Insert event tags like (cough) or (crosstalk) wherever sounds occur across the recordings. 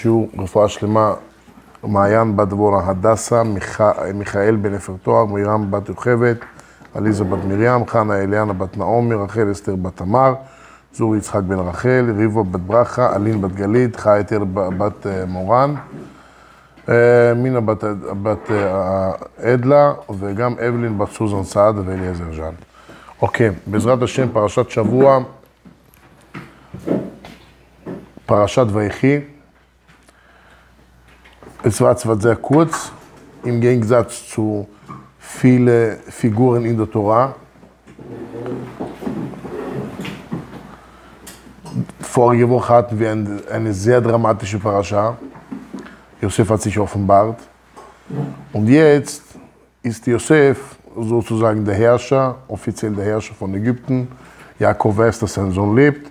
מישהו, רפואה שלמה, מעיין בת דבורה הדסה, מיכ... מיכאל בן אפר תואר, מרים בת יוכבד, עליזה בת מרים, חנה אליאנה בת נעמי, רחל אסתר בת תמר, זורי יצחק בן רחל, ריבו בת ברכה, אלין בת גלית, חיה אתר בת אה, מורן, אה, מינה בת, בת אה, עדלה, וגם אבלין בת סוזן סעדה ואליעזר ז'אן. אוקיי, בעזרת השם, פרשת שבוע, פרשת ויחי. Es war zwar sehr kurz, im Gegensatz zu vielen Figuren in der Tora. Vorige Woche hatten wir eine, sehr dramatische Parascha. Josef hat sich offenbart. Und jetzt ist Josef sozusagen der Herrscher, offiziell der Herrscher von Ägypten. Jakob weiß, dass sein Sohn lebt.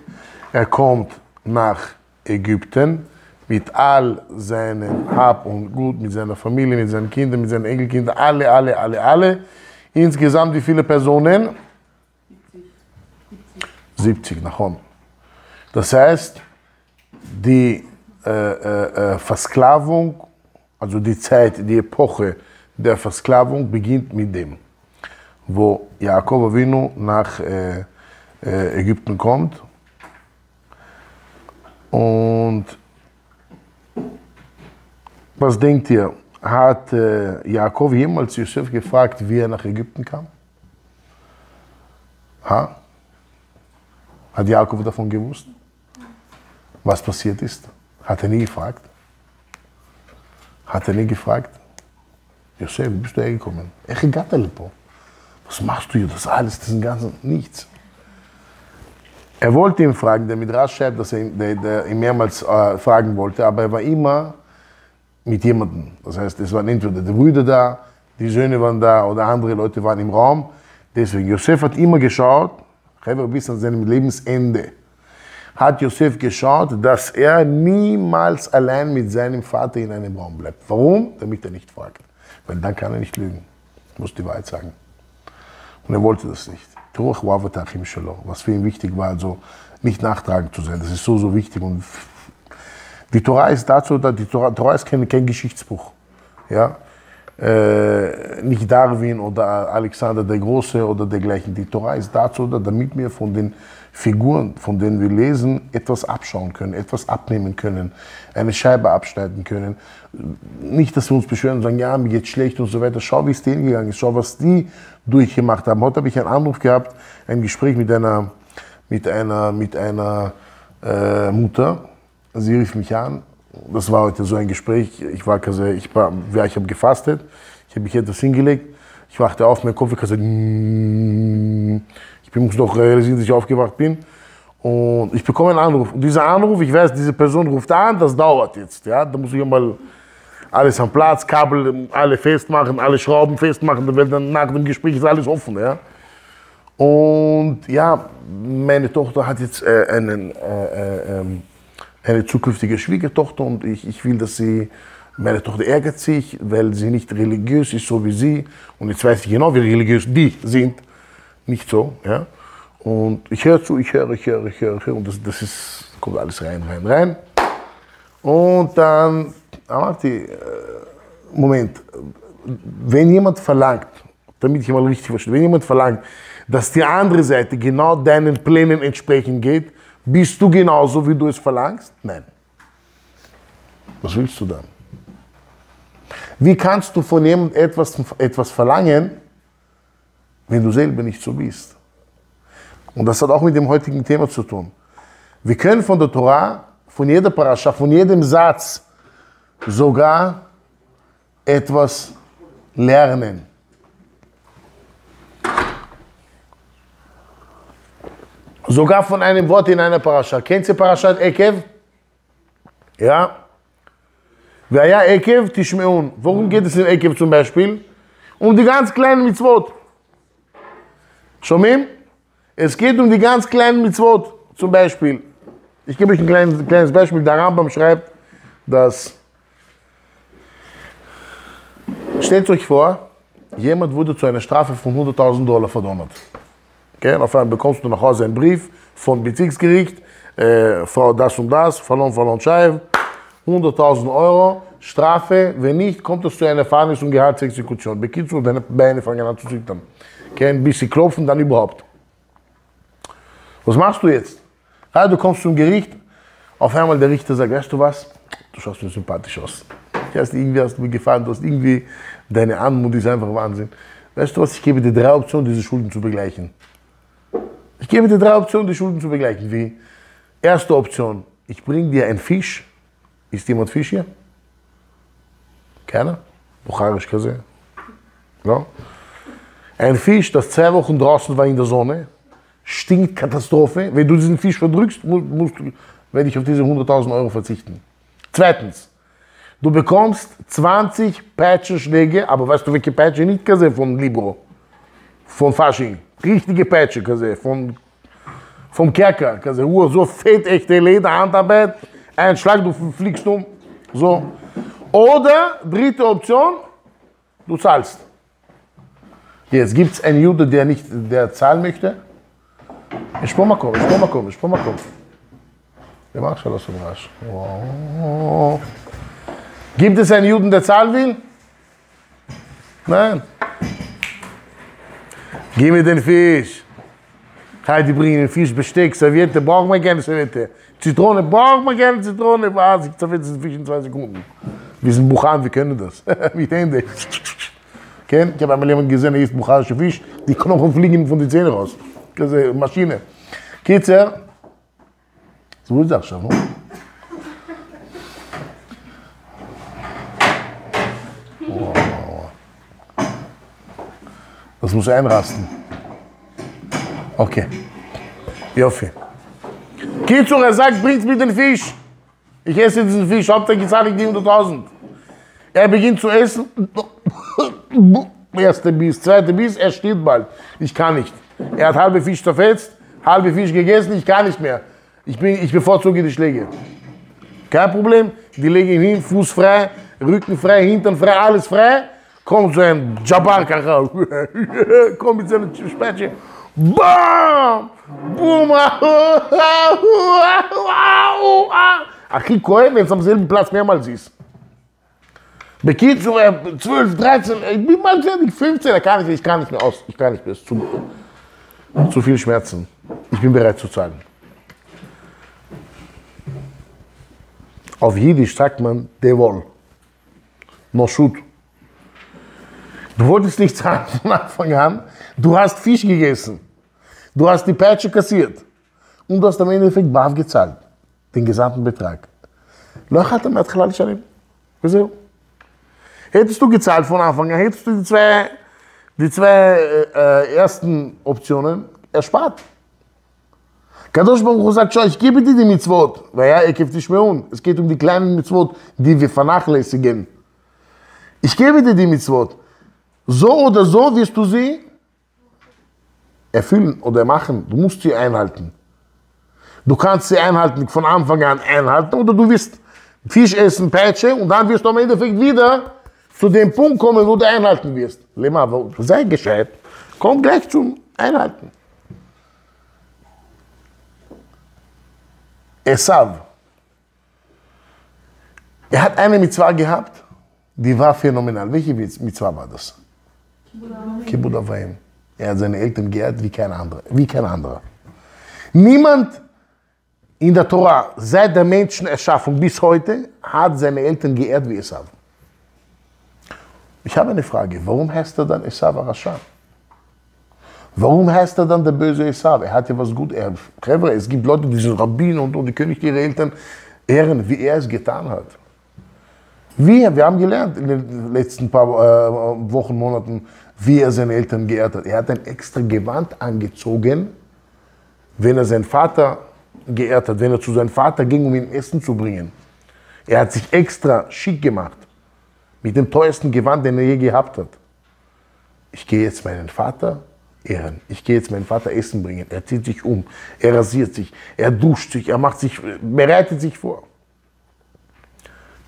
Er kommt nach Ägypten mit all seinem Hab und Gut, mit seiner Familie, mit seinen Kindern, mit seinen Enkelkindern, alle, alle, alle, alle. Insgesamt wie viele Personen? 70, nach Hause. Das heißt, die äh, äh, äh, Versklavung, also die Zeit, die Epoche der Versklavung beginnt mit dem, wo Jakob Avinu nach äh, äh, Ägypten kommt und was denkt ihr? Hat äh, Jakob jemals Josef gefragt, wie er nach Ägypten kam? Ha? Hat Jakob davon gewusst? Was passiert ist? Hat er nie gefragt? Hat er nie gefragt? Josef, wie bist du hergekommen? Ich gatte Lepo. Was machst du hier? Das alles, das ist nichts. Er wollte ihn fragen, der Midrash schreibt, dass er ihn, der, der ihn mehrmals äh, fragen wollte, aber er war immer mit jemandem. Das heißt, es waren entweder die Brüder da, die Söhne waren da oder andere Leute waren im Raum. Deswegen, Josef hat immer geschaut, bis an seinem Lebensende, hat Josef geschaut, dass er niemals allein mit seinem Vater in einem Raum bleibt. Warum? Damit er nicht fragt. Weil dann kann er nicht lügen. Muss die Wahrheit sagen. Und er wollte das nicht. Was für ihn wichtig war, also nicht nachtragend zu sein. Das ist so, so wichtig. Und die Tora ist dazu, die Tora, Tora ist kein, kein Geschichtsbuch. Ja? Äh, nicht Darwin oder Alexander der Große oder dergleichen. Die Tora ist dazu, damit wir von den Figuren, von denen wir lesen, etwas abschauen können, etwas abnehmen können, eine Scheibe abschneiden können. Nicht, dass wir uns beschweren und sagen, ja, mir geht's schlecht und so weiter. Schau, wie es denen gegangen ist. Schau, was die durchgemacht haben. Heute habe ich einen Anruf gehabt, ein Gespräch mit einer, mit einer, mit einer äh, Mutter, Sie rief mich an. Das war heute so ein Gespräch. Ich war ich war, ja, ich habe gefastet. Ich habe mich etwas hingelegt. Ich wachte auf, mein Kopf quasi, ich muss doch realisieren, dass ich aufgewacht bin. Und ich bekomme einen Anruf. Und dieser Anruf, ich weiß, diese Person ruft an, das dauert jetzt. Ja? Da muss ich mal alles am Platz, Kabel, alle festmachen, alle Schrauben festmachen. Dann nach dem Gespräch ist alles offen. Ja? Und ja, meine Tochter hat jetzt äh, einen, äh, äh, ähm, eine zukünftige Schwiegertochter und ich, ich will, dass sie, meine Tochter ärgert sich, weil sie nicht religiös ist, so wie sie. Und jetzt weiß ich genau, wie religiös die sind. Nicht so, ja. Und ich höre zu, ich höre, ich höre, ich höre, ich höre. Und das, das ist, kommt alles rein, rein, rein. Und dann, Amati, äh, Moment, wenn jemand verlangt, damit ich mal richtig verstehe, wenn jemand verlangt, dass die andere Seite genau deinen Plänen entsprechend geht, bist du genauso, wie du es verlangst? Nein. Was willst du dann? Wie kannst du von jemandem etwas, etwas verlangen, wenn du selber nicht so bist? Und das hat auch mit dem heutigen Thema zu tun. Wir können von der Torah, von jeder Parascha, von jedem Satz sogar etwas lernen. Sogar von einem Wort in einer Parascha. Kennt ihr Parashat Ekev? Ja. Vaya Ekev Tishmeun. Worum geht es in Ekev zum Beispiel? Um die ganz kleinen Mitzvot. Shomim? Es geht um die ganz kleinen Mitzvot. Zum Beispiel. Ich gebe euch ein kleines, kleines Beispiel. Der Rambam schreibt, dass. Stellt euch vor, jemand wurde zu einer Strafe von 100.000 Dollar verdonnert. Und auf einmal bekommst du nach Hause einen Brief vom Bezirksgericht, äh, Frau das und das, verloren, verloren, Scheif, 100.000 Euro, Strafe, wenn nicht, kommt es zu einer Fahrnis- und Gehaltsexekution. Bekitzu, deine Beine fangen an zu zittern. Okay, ein bisschen klopfen, dann überhaupt. Was machst du jetzt? Ja, du kommst zum Gericht, auf einmal der Richter sagt, weißt du was, du schaust mir sympathisch aus. Du hast irgendwie hast du mir gefallen, du hast irgendwie, deine Anmut ist einfach Wahnsinn. Weißt du was, ich gebe dir drei Optionen, diese Schulden zu begleichen. Ich gebe dir drei Optionen, die Schulden zu begleichen. Wie? Erste Option, ich bringe dir einen Fisch. Ist jemand Fisch hier? Keiner? Bucharisch gesehen. Ja? Ein Fisch, das zwei Wochen draußen war in der Sonne, stinkt Katastrophe. Wenn du diesen Fisch verdrückst, musst, musst, werde ich auf diese 100.000 Euro verzichten. Zweitens, du bekommst 20 Peitschenschläge, aber weißt du, welche Peitsche? Nicht gesehen von Libro, von Fasching. Richtige Peitsche, gesehen, von, vom Kerker, gesehen. So fett echte Lederhandarbeit, ein Schlag, du fliegst um. So. Oder, dritte Option, du zahlst. Jetzt gibt es einen Jude, der nicht der zahlen möchte. Ich mal kommen, ich mal kommen, ich mal kommen. Wir machen schon so rasch. Gibt es einen Juden, der zahlen will? Nein. Gib mir den Fisch. Hey, die bringen den Fisch, Besteck, Serviette, brauchen wir gerne Serviette. Zitrone, brauchen wir gerne Zitrone. Was? Ich zerfetze den Fisch in zwei Sekunden. Wir sind Buchan, wir können das. (laughs) Mit Hände. Ken? Ich habe einmal jemanden gesehen, der isst bucharische Fisch, die Knochen fliegen von den Zähnen raus. Das ist eine Maschine. Kitzer, so ist das schon, ne? Das muss einrasten. Okay. Joffi. Kitzur, er sagt, bringt mir den Fisch. Ich esse diesen Fisch, hauptsächlich zahle ich die 100.000. Er beginnt zu essen. Erster Biss, zweiter Biss, er stirbt bald. Ich kann nicht. Er hat halbe Fisch zerfetzt, halbe Fisch gegessen, ich kann nicht mehr. Ich, bin, ich bevorzuge die Schläge. Kein Problem, die lege ich hin, Fuß frei, Rücken frei, Hintern frei, alles frei. Kommt (laughs) so ein Jabbar kommt mit seiner Spätchen. Bam! Boom! (laughs) Wenn es am selben Platz mehrmals ist. Bekitzur, 12, 13, ich bin mal fertig, 15, da kann ich, ich kann nicht mehr aus. Ich kann nicht mehr, es ist zu, zu viel Schmerzen. Ich bin bereit zu zahlen. Auf Jiddisch sagt man Devol. No shoot. Du wolltest nicht (laughs) zahlen von Anfang an. Du hast Fisch gegessen. Du hast die Peitsche kassiert. Und du hast am Endeffekt BAF gezahlt. Den gesamten Betrag. Hättest du gezahlt von Anfang an, hättest du die zwei, die zwei äh, ersten Optionen erspart. Kadosh Baruch sagt schon, ich gebe dir die Mitzvot, weil ja, er gibt die Schmeun. Es geht um die kleinen Mitzvot, die wir vernachlässigen. Ich gebe dir die Mitzvot. So oder so wirst du sie erfüllen oder machen. Du musst sie einhalten. Du kannst sie einhalten, von Anfang an einhalten, oder du wirst Fisch essen, Peitsche, und dann wirst du am Endeffekt wieder zu dem Punkt kommen, wo du einhalten wirst. Lema, sei gescheit. Komm gleich zum Einhalten. Esav. Er hat eine Mitzvah gehabt, die war phänomenal. Welche Mitzvah war das? Kibbud Avayim. Er hat seine Eltern geehrt wie kein anderer. Wie kein anderer. Niemand in der Torah, seit der Menschenerschaffung bis heute, hat seine Eltern geehrt wie Esav. Ich habe eine Frage. Warum heißt er dann Esav Arasha? Warum heißt er dann der böse Esav? Er hat ja was gut. Er, es gibt Leute, die sind Rabbiner und, und die können ihre Eltern ehren, wie er es getan hat. Wir, wir haben gelernt in den letzten paar äh, Wochen, Monaten, wie er seine Eltern geehrt hat. Er hat ein extra Gewand angezogen, wenn er seinen Vater geehrt hat, wenn er zu seinem Vater ging, um ihm Essen zu bringen. Er hat sich extra schick gemacht. Mit dem teuersten Gewand, den er je gehabt hat. Ich gehe jetzt meinen Vater ehren. Ich gehe jetzt meinen Vater Essen bringen. Er zieht sich um, er rasiert sich, er duscht sich, er macht sich, bereitet sich vor.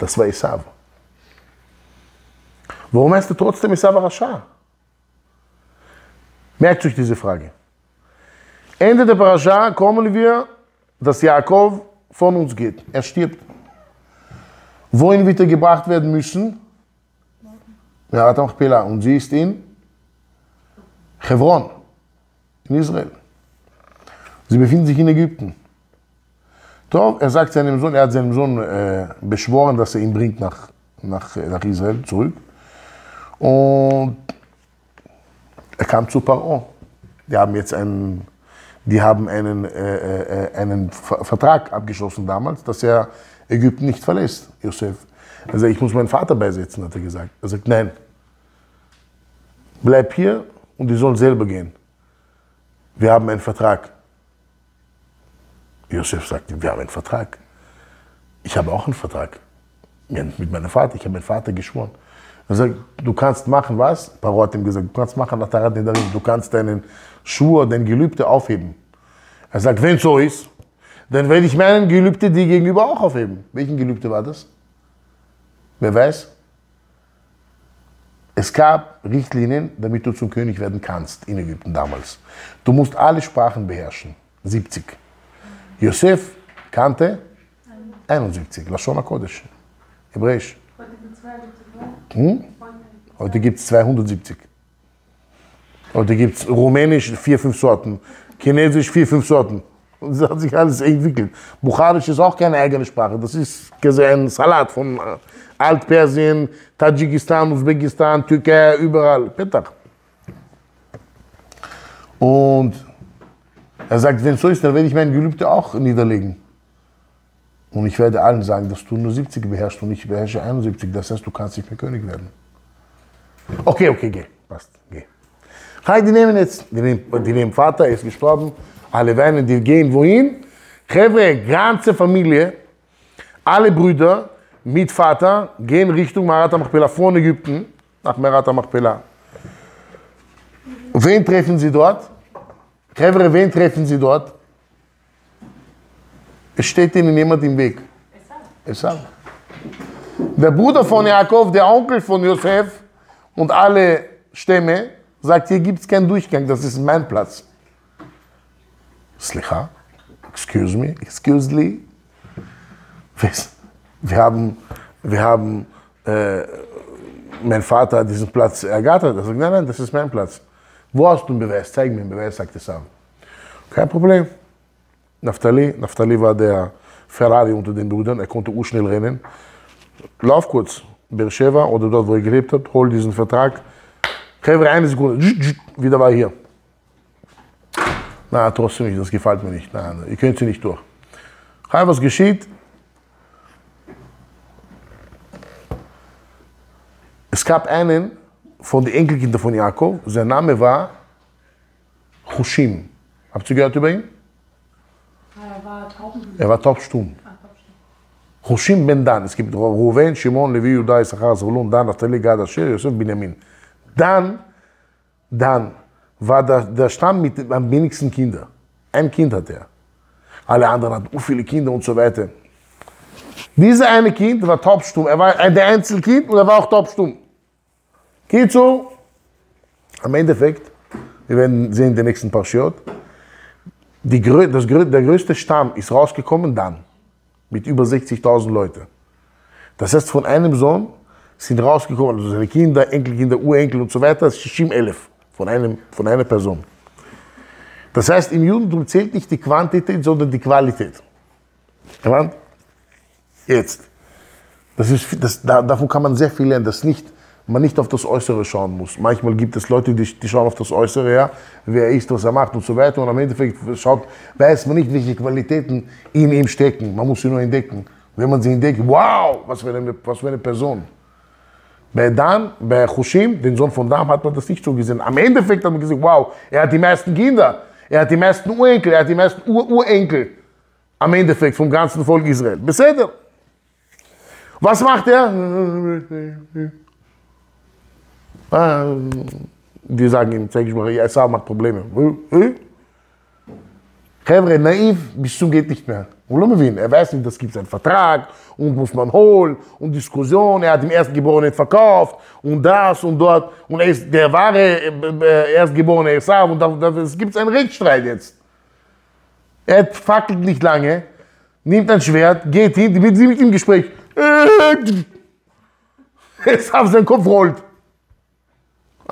Das war Esav. Warum heißt er trotzdem Esav Rasha? Merkt euch diese Frage. Ende der Parascha kommen wir, dass Jakob von uns geht. Er stirbt. Wohin wird er gebracht werden müssen? Merat Machpelah. Und sie ist in Hebron, in Israel. Sie befinden sich in Ägypten. Doch, er sagt seinem Sohn, er hat seinem Sohn äh, beschworen, dass er ihn bringt nach, nach, nach Israel zurück. Und er kam zu Paro. Die haben jetzt einen, die haben einen, äh, äh, einen Vertrag abgeschlossen damals, dass er Ägypten nicht verlässt, Josef. Sagt, ich muss meinen Vater beisetzen, hat er gesagt. Er sagt, nein, bleib hier und die sollen selber gehen. Wir haben einen Vertrag. Josef sagte, wir haben einen Vertrag. Ich habe auch einen Vertrag. Mit meinem Vater. Ich habe meinen Vater geschworen. Er sagt, du kannst machen was? Paro hat ihm gesagt, du kannst machen. Du kannst deinen Schwur, dein Gelübde aufheben. Er sagt, wenn so ist, dann werde ich meinen Gelübde dir gegenüber auch aufheben. Welchen Gelübde war das? Wer weiß? Es gab Richtlinien, damit du zum König werden kannst in Ägypten damals. Du musst alle Sprachen beherrschen. 70. Josef kannte 71, Lashon HaKodesh, Hebräisch. Heute gibt es 270. Heute gibt es Rumänisch vier, fünf Sorten, Chinesisch vier, fünf Sorten. Und das hat sich alles entwickelt. Bukharisch ist auch keine eigene Sprache. Das ist ein Salat von Altpersien, Tadschikistan, Usbekistan, Türkei, überall. Petach. Und er sagt, wenn so ist, dann werde ich mein Gelübde auch niederlegen. Und ich werde allen sagen, dass du nur 70 beherrschst und ich beherrsche 71. Das heißt, du kannst nicht mehr König werden. Okay, okay, geh. Passt, geh. Hey, die nehmen jetzt, die nehmen, die nehmen Vater, er ist gestorben. Alle weinen, die gehen wohin? Chevre, ganze Familie, alle Brüder mit Vater gehen Richtung Marat Machpelah von Ägypten nach Marat Machpelah. Wen treffen sie dort? Chevre, wen treffen Sie dort? Es steht Ihnen jemand im Weg. Esau. Der Bruder von Jakob, der Onkel von Josef und alle Stämme, sagt, hier gibt es keinen Durchgang, das ist mein Platz. Slicha, excuse me, excuse me. Wir haben, wir haben, äh, mein Vater hat diesen Platz ergattert. Er sagt, nein, nein, das ist mein Platz. Wo hast du einen Beweis? Zeig mir einen Beweis, sagt Esau. Kein Problem. Naftali, Naftali war der Ferrari unter den Brüdern, er konnte urschnell rennen. Lauf kurz, Beersheba oder dort, wo er gelebt hat, hol diesen Vertrag. Chevre, eine Sekunde, wieder war hier. Na, trotzdem nicht, das gefällt mir nicht. Nein, ihr könnt sie nicht durch. Was geschieht? Es gab einen, von den Enkelkindern von Jakob. Sein Name war Hushim. Habt ihr gehört über ihn? Er war taubstumm. Er war taubstumm. Hushim ben Dan. Es gibt Ruven, Shimon, Levi, Judah, Issachar, Zolun, Dan, Naftali, Gad, Asher, Yosef, Binyamin. Dan, Dan war der, der Stamm mit am wenigsten Kinder. Ein Kind hat er. Alle anderen hatten viele Kinder und so weiter. Dieser eine Kind war taubstumm. Er war der Einzelkind und er war auch taubstumm. So. Am Endeffekt, wir werden sehen den nächsten paar Shiot, die, das, der größte Stamm ist rausgekommen dann, mit über 60.000 Leuten. Das heißt, von einem Sohn sind rausgekommen, also seine Kinder, Enkelkinder, Urenkel und so weiter, das ist Shishim Elef, von, einem, von einer Person. Das heißt, im Judentum zählt nicht die Quantität, sondern die Qualität. Jetzt. Das ist, das, davon kann man sehr viel lernen, dass nicht man nicht auf das Äußere schauen muss. Manchmal gibt es Leute, die, die schauen auf das Äußere, ja, wer er ist, was er macht und so weiter. Und am Endeffekt schaut, weiß man nicht, welche Qualitäten in ihm stecken. Man muss sie nur entdecken. Wenn man sie entdeckt, wow, was für eine, was für eine Person. Bei Dan, bei Hushim, den Sohn von Dam, hat man das nicht so gesehen. Am Endeffekt hat man gesagt, wow, er hat die meisten Kinder, er hat die meisten Urenkel, er hat die meisten Ur-Urenkel. Am Endeffekt vom ganzen Volk Israel. Beseht Was macht er? Die sagen ihm, zeig ich mal, Esau macht Probleme. Chevre, naiv bis zum geht nicht mehr. Er weiß nicht, das gibt einen Vertrag und muss man holen und Diskussion. Er hat dem Erstgeborenen verkauft und das und dort. Und er ist der wahre äh, Erstgeborene Esau und es gibt einen Rechtsstreit jetzt. Er fackelt nicht lange, nimmt ein Schwert, geht hin, mit, mit ihm Gespräch. Äh, (laughs) Esav sein Kopf rollt.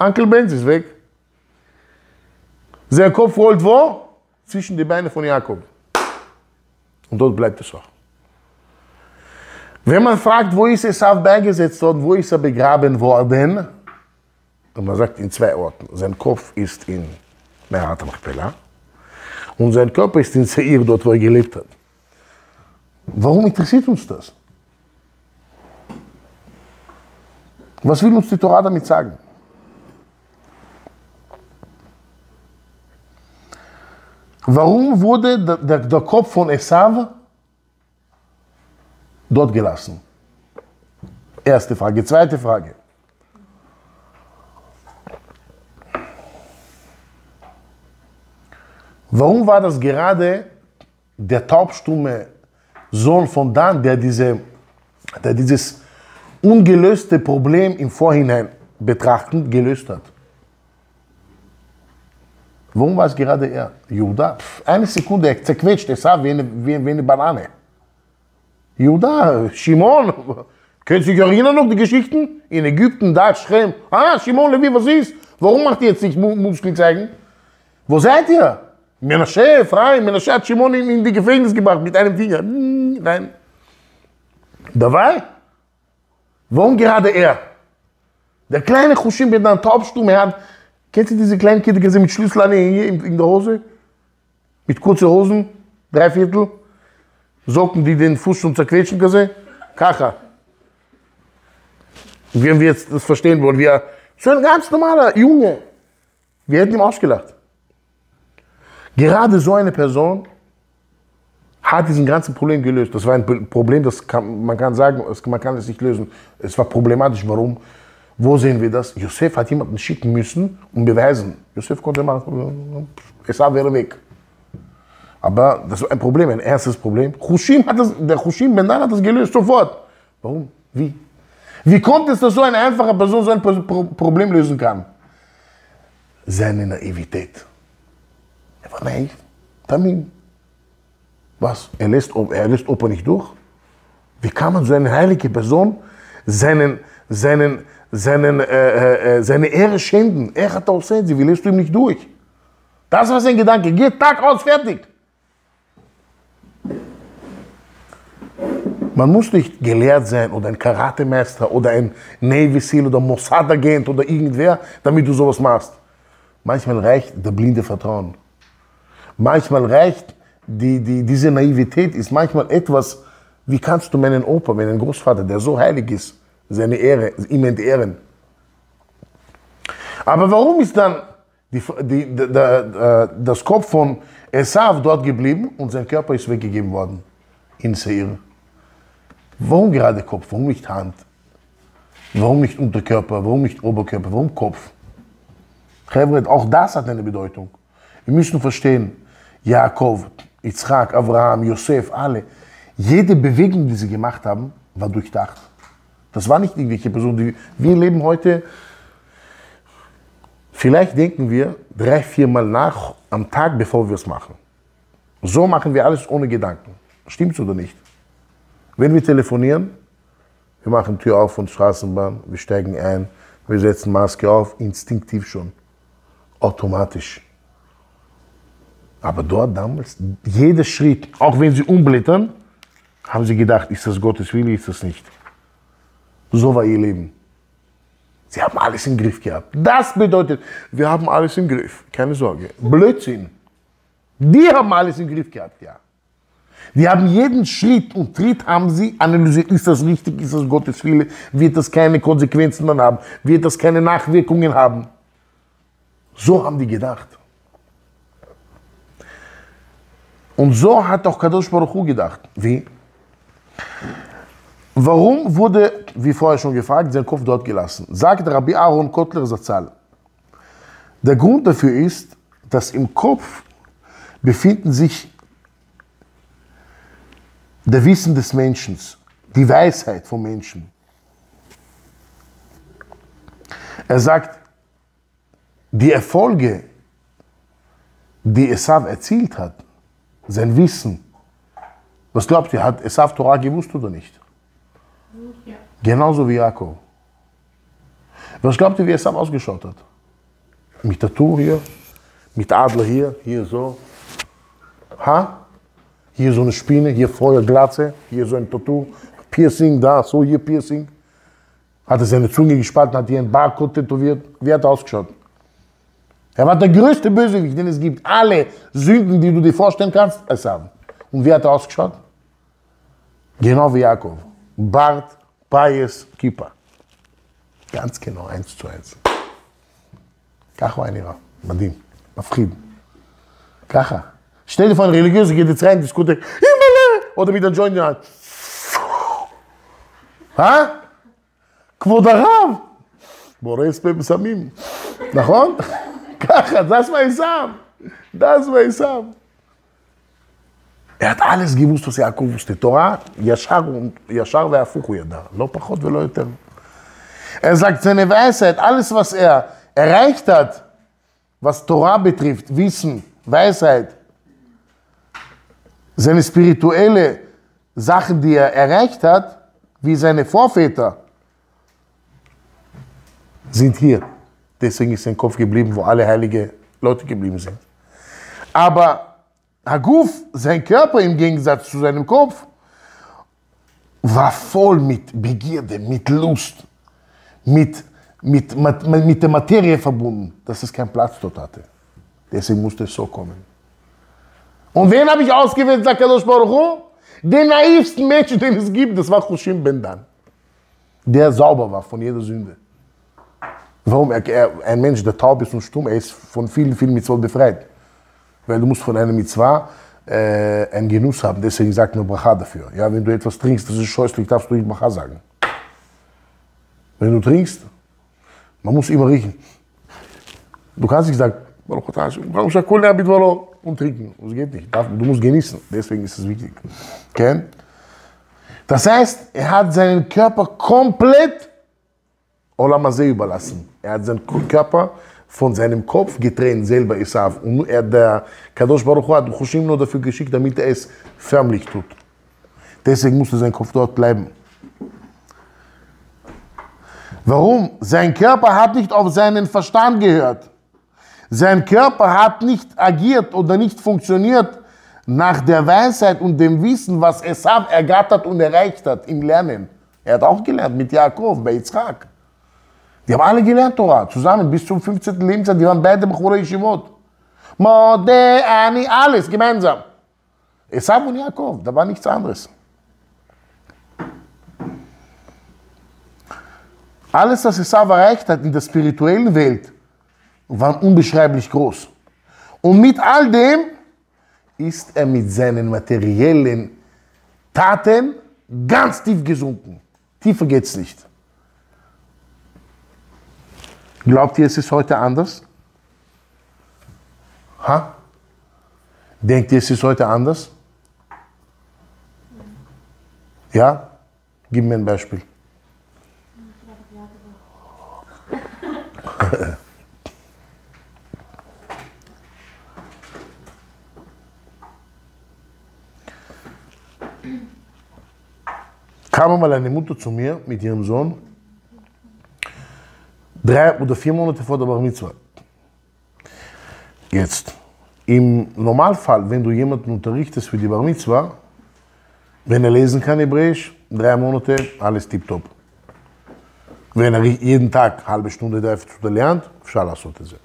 Onkel Benz ist weg. Sein Kopf rollt wo? Zwischen die Beine von Jakob. Und dort bleibt es auch. Wenn man fragt, wo ist Esav beigesetzt worden, wo ist er begraben worden? Und man sagt in zwei Orten. Sein Kopf ist in Merat Machpelah und sein Körper ist in Seir, dort wo er gelebt hat. Warum interessiert uns das? Was will uns die Torah damit sagen? Warum wurde der, der, Kopf von Esav dort gelassen? Erste Frage. Zweite Frage. Warum war das gerade der taubstumme Sohn von Dan, der, diese, der dieses ungelöste Problem im Vorhinein betrachtend gelöst hat? Warum war es gerade er? Juda? Eine Sekunde, er zerquetscht es wie eine, wie, wie eine Banane. Juda, Shimon, (laughs) können Sie sich erinnern noch die Geschichten? In Ägypten, da, Schrem. Ah, Shimon, Levi, was ist? Warum macht ihr jetzt nicht Muskeln zeigen? Wo seid ihr? Menashe, frei, Menashe hat Shimon in, in die Gefängnis gebracht mit einem Finger. Hm, nein. Dabei? Warum gerade er? Der kleine Chushim mit einer Taubstumme hat Kennt ihr diese kleinen Kinder gesehen mit Schlüsselane hier in, der Hose? Mit kurzen Hosen, drei Viertel. Socken, die den Fuß schon zerquetschen gesehen? Kacha. Wenn wir jetzt das verstehen wollen, wir, so ein ganz normaler Junge. Wir hätten ihm ausgelacht. Gerade so eine Person hat diesen ganzen Problem gelöst. Das war ein Problem, das kann, man kann sagen, man kann es nicht lösen. Es war problematisch. Warum? Wo sehen wir das? Josef hat jemanden schicken müssen und beweisen. Josef konnte machen, Esau wäre weg. Aber das war ein Problem, ein erstes Problem. Hushim hat das, der Hushim Ben hat das gelöst sofort. Warum? Wie? Wie kommt es, dass so eine einfache Person so ein Problem lösen kann? Seine Naivität. Er war naiv. Tamim. Was? Er lässt, er lässt Opa nicht durch? Wie kann man so eine heilige Person seinen, seinen, seinen, äh, äh, äh, seine Ehre schänden. Er hat auch sehen, sie will lässt du ihm nicht durch. Das war sein Gedanke. Geht Tag aus, fertig. Man muss nicht gelehrt sein oder ein Karatemeister oder ein Navy Seal oder Mossad-Agent oder irgendwer, damit du sowas machst. Manchmal reicht der blinde Vertrauen. Manchmal reicht die, die, diese Naivität, ist manchmal etwas, wie kannst du meinen Opa, meinen Großvater, der so heilig ist, seine Ehre, ihm entehren. Aber warum ist dann die, die, die, das Kopf von Esav dort geblieben und sein Körper ist weggegeben worden in Seir? Warum gerade Kopf? Warum nicht Hand? Warum nicht Unterkörper? Warum nicht Oberkörper? Warum Kopf? Auch das hat eine Bedeutung. Wir müssen verstehen, Jakob, Yitzchak, Abraham, Josef, alle, jede Bewegung, die sie gemacht haben, war durchdacht. Das war nicht irgendwelche Person, die wir leben heute. Vielleicht denken wir drei, viermal nach am Tag, bevor wir es machen. So machen wir alles ohne Gedanken. Stimmt's oder nicht? Wenn wir telefonieren, wir machen Tür auf von Straßenbahn, wir steigen ein, wir setzen Maske auf, instinktiv schon, automatisch. Aber dort damals, jeder Schritt, auch wenn sie umblättern, haben sie gedacht, ist das Gottes Wille, ist das nicht. So war ihr Leben. Sie haben alles im Griff gehabt. Das bedeutet, wir haben alles im Griff. Keine Sorge. Blödsinn. Die haben alles im Griff gehabt, ja. Die haben jeden Schritt und Tritt haben sie analysiert. Ist das richtig? Ist das Gottes Wille? Wird das keine Konsequenzen dann haben? Wird das keine Nachwirkungen haben? So haben die gedacht. Und so hat auch Kadosh Baruch Hu gedacht. Wie? Warum wurde, wie vorher schon gefragt, sein Kopf dort gelassen? Sagt Rabbi Aaron Kotler Satzal. Der Grund dafür ist, dass im Kopf befinden sich der Wissen des Menschen, die Weisheit vom Menschen. Er sagt, die Erfolge, die Esav erzielt hat, sein Wissen, was glaubt ihr, hat Esav Torah gewusst oder nicht? Genauso wie Jakob. Was glaubt ihr, wie Esau ausgeschaut hat? Mit Tattoo hier, mit Adler hier, hier so. Ha? Hier so eine Spinne, hier vorher Glatze, hier so ein Tattoo, Piercing da, so hier Piercing. Hat er seine Zunge gespalten, hat hier ein Barcode tätowiert. Wie hat er ausgeschaut? Er war der größte Bösewicht, den es gibt. Alle Sünden, die du dir vorstellen kannst, es haben. Und wie hat er ausgeschaut? Genau wie Jakob. Bart, Pious Keeper. ganz genau, eins zu eins. כך הוא היה נראה, מדהים, מפחיד. ככה. שטלפון רליגיוזי, גידי ציין, דיסקוטק, אימא'לה! עוד עמידן ג'וינג'ן. אה? כבוד הרב! בורס בסמים, נכון? ככה, that's my son, that's my son. Er hat alles gewusst, was יעקב wusste. תורה, ישר, ישר והפוך הוא ידע, לא פחות ולא יותר. Er sagt, seine Weisheit, alles, was er erreicht hat, was Torah betrifft, Wissen, Weisheit, seine spirituelle Sachen, die er erreicht hat, wie seine Vorväter, sind hier. Deswegen ist sein Kopf geblieben, wo alle heilige Leute geblieben sind. Aber Haguf, sein Körper im Gegensatz zu seinem Kopf, war voll mit Begierde, mit Lust, mit, mit, mit, mit der Materie verbunden, dass es keinen Platz dort hatte. Deswegen musste es so kommen. Und wen habe ich ausgewählt, sagt Kadosh Baruch? Den naivsten Menschen, den es gibt, das war Hushim Ben Dan. Der sauber war von jeder Sünde. Warum? Er, er, ein Mensch, der taub ist und stumm, er ist von vielen, vielen Mitzvot befreit. Weil du musst von einer Mitzvah äh, einen Genuss haben. Deswegen sagt man Bracha dafür. Ja, wenn du etwas trinkst, das ist scheußlich, darfst du nicht Bracha sagen. Wenn du trinkst, man muss immer riechen. Du kannst nicht sagen, und trinken. Das geht nicht. Du musst genießen. Deswegen ist es wichtig. Okay? Das heißt, er hat seinen Körper komplett Olamazé überlassen. Er hat seinen Körper von seinem Kopf getrennt, selber Isav. Und er, der Kadosh Baruch Hu hat Chushim nur dafür geschickt, damit er es förmlich tut. Deswegen musste sein Kopf dort bleiben. Warum? Sein Körper hat nicht auf seinen Verstand gehört. Sein Körper hat nicht agiert oder nicht funktioniert nach der Weisheit und dem Wissen, was Esav ergattert und erreicht hat im Lernen. Er hat auch gelernt mit Jakob bei Yitzchak. Die haben alle gelernt Torah, zusammen bis zum 15. Lebensjahr. Die waren beide Bechura Yeshivot. Mode, Ani, alles gemeinsam. Esav und Jakob, da war nichts anderes. Alles, was Esav erreicht hat in der spirituellen Welt, war unbeschreiblich groß. Und mit all dem ist er mit seinen materiellen Taten ganz tief gesunken. Tiefer geht's nicht. Glaubt ihr, es ist heute anders? Ha? Denkt ihr, es ist heute anders? Ja? Gib mir ein Beispiel. (laughs) Kam mal eine Mutter zu mir mit ihrem Sohn, drei oder vier Monate vor der Bar Mitzvah. Jetzt, im Normalfall, wenn du jemanden unterrichtest für die Bar Mitzvah, wenn er lesen kann Hebräisch, drei Monate, alles tipptopp. Wenn er jeden Tag eine halbe Stunde darf lernt, schala sollte sie.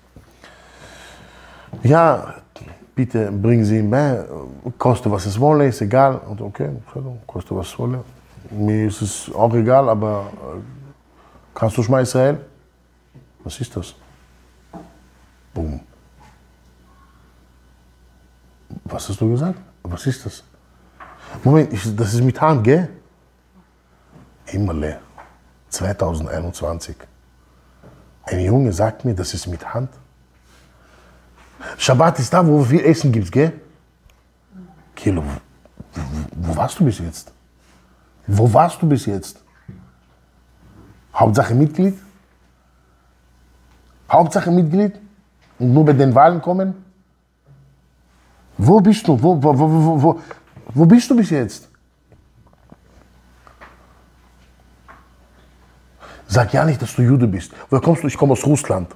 Ja, bitte bringen Sie ihm bei, koste was es wolle, ist egal. Und okay, koste was es wolle. Mir ist es auch egal, aber äh, kannst du Schma Israel? Was ist das? Boom. Was hast du gesagt? Was ist das? Moment, ich, das ist mit Hand, gell? Immer leer. 2021. Ein Junge sagt mir, das ist mit Hand. Shabbat ist da, wo viel Essen gibt, gell? Kilo, wo, wo warst du bis jetzt? Wo warst du bis jetzt? Hauptsache Mitglied? Hauptsache Mitglied? Und nur bei den Wahlen kommen? Wo bist du? Wo, wo, wo, wo, wo bist du bis jetzt? Sag ja nicht, dass du Jude bist. Woher kommst du? Ich komme aus Russland.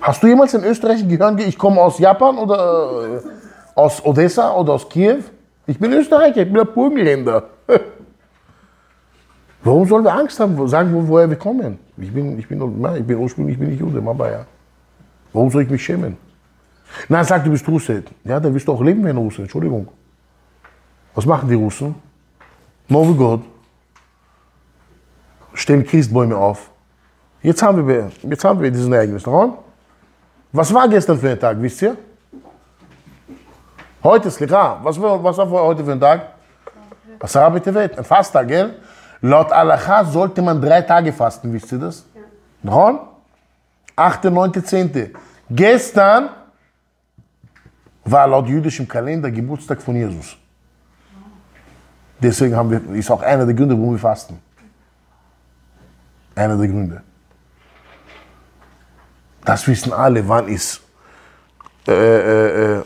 Hast du jemals in Österreich gehört, ich komme aus Japan oder äh, aus Odessa oder aus Kiew? Ich bin Österreicher, ich bin ein Burgenländer. (laughs) Warum sollen wir Angst haben, sagen, wo, woher wir kommen? Ich bin, ich bin, ich bin ursprünglich ich bin nicht Jude, ja. Warum soll ich mich schämen? Nein, sag, du bist Russe. Ja, dann wirst du auch leben wie ein Russe, Entschuldigung. Was machen die Russen? Novi God. Stellen Christbäume auf. Jetzt haben wir, jetzt haben wir diesen Ereignis. Was war gestern für ein Tag, wisst ihr? Heute ist klar. Was war, was war heute für ein Tag? Was arbeitet wird? Ein Fasttag, gell? Laut Allah sollte man drei Tage fasten, wisst ihr das? Ja. Ron? 8., 9., 10. Gestern war laut jüdischem Kalender Geburtstag von Jesus. Deswegen haben wir, ist auch einer der Gründe, warum wir fasten. Einer der Gründe. Das wissen alle, wann ist äh, äh, äh,